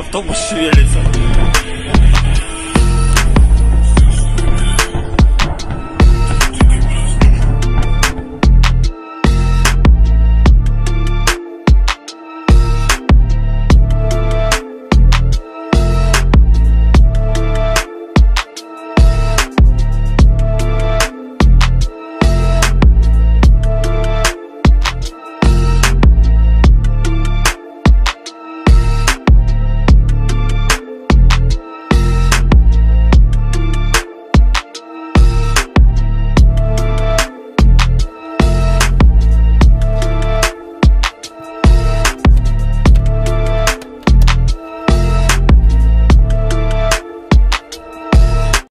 автобус шевелится.